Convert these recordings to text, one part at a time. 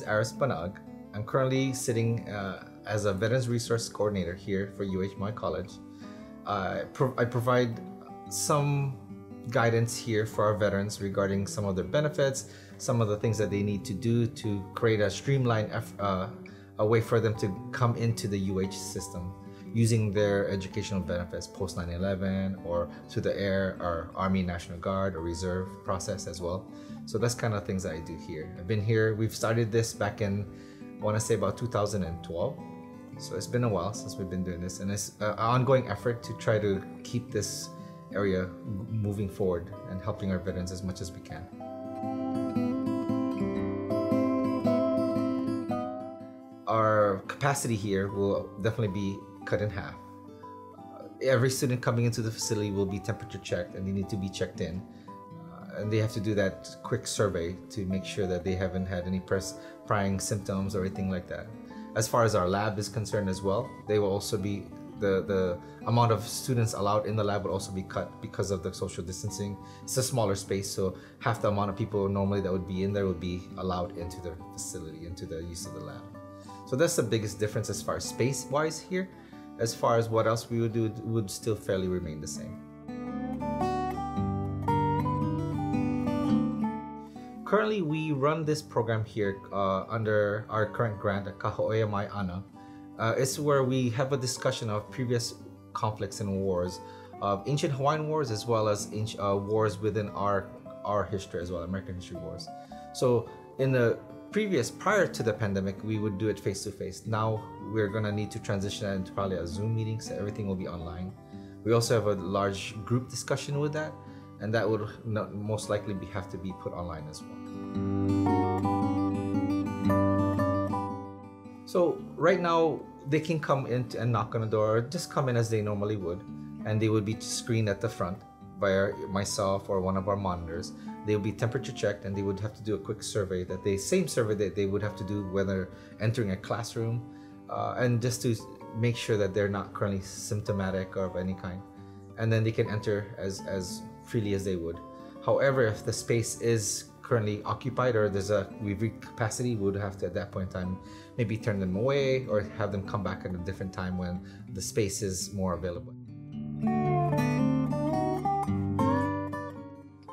is Aris Banag. I'm currently sitting uh, as a Veterans Resource Coordinator here for UH Maui College. Uh, pro- I provide some guidance here for our veterans regarding some of their benefits, some of the things that they need to do to create a streamlined uh, a way for them to come into the UH system using their educational benefits post 9-11 or through the air or army national guard or reserve process as well. So that's kind of things that i do here. I've been here we've started this back in i want to say about 2012 so it's been a while since we've been doing this and it's an ongoing effort to try to keep this area moving forward and helping our veterans as much as we can. Our capacity here will definitely be cut in half. Uh, every student coming into the facility will be temperature checked and they need to be checked in. Uh, and they have to do that quick survey to make sure that they haven't had any prying symptoms or anything like that. As far as our lab is concerned as well, they will also be the, the amount of students allowed in the lab would also be cut because of the social distancing. It's a smaller space, so half the amount of people normally that would be in there would be allowed into the facility, into the use of the lab. So that's the biggest difference as far as space wise here. As far as what else we would do, would still fairly remain the same. Currently, we run this program here uh, under our current grant at Kaho'oia Mai Ana. Uh, it's where we have a discussion of previous conflicts and wars, of ancient Hawaiian wars as well as uh, wars within our our history as well, American history wars. So in the previous prior to the pandemic we would do it face to face now we're going to need to transition that into probably a zoom meeting so everything will be online. We also have a large group discussion with that and that would most likely be, have to be put online as well. So right now they can come in and knock on the door just come in as they normally would and they would be screened at the front by myself or one of our monitors they would be temperature checked and they would have to do a quick survey that they same survey that they would have to do whether entering a classroom uh, and just to make sure that they're not currently symptomatic or of any kind. And then they can enter as as freely as they would. However if the space is currently occupied or there's a we've reached capacity we would have to at that point in time maybe turn them away or have them come back at a different time when the space is more available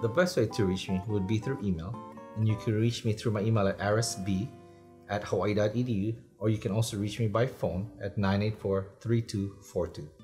The best way to reach me would be through email, and you can reach me through my email at arisb at hawaii.edu, or you can also reach me by phone at 984 3242.